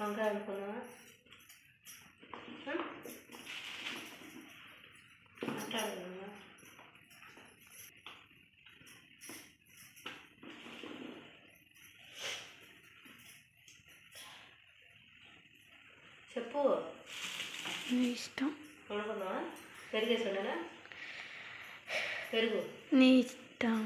వంకాయ అనుకున్నావా? మాట్లాడుకున్నావా చెప్పు. నీ ఇష్టం. అనుకున్నావా పెరిగేసి ఉండనా పెరుగు. నీ ఇష్టం.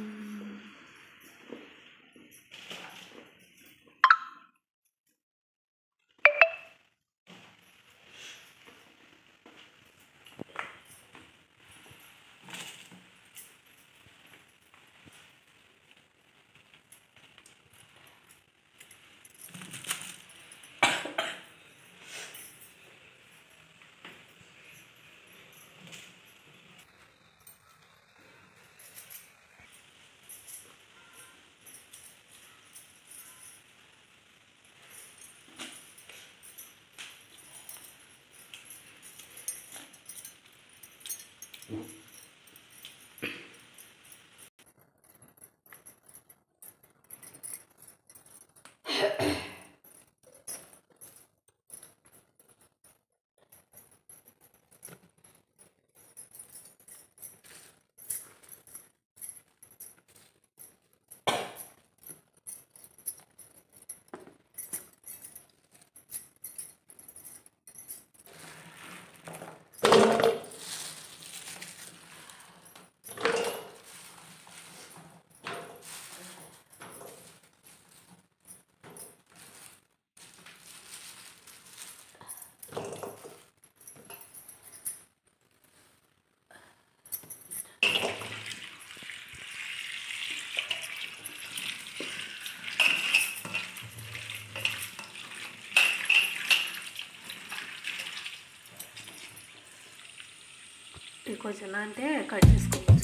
కొంచెం అంటే కట్ చేసుకోవచ్చు.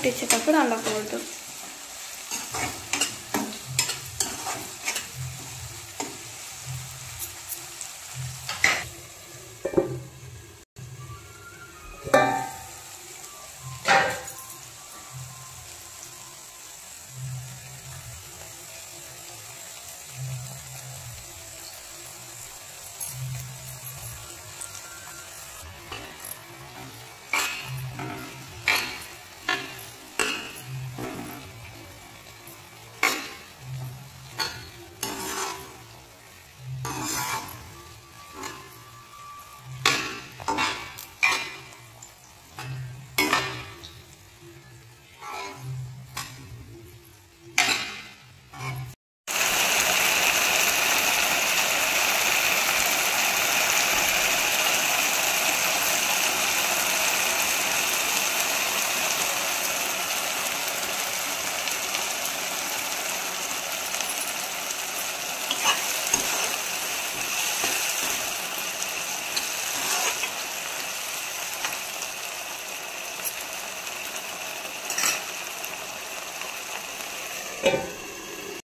పొయ్యి ముట్టించేటప్పుడు అలా పోవద్దు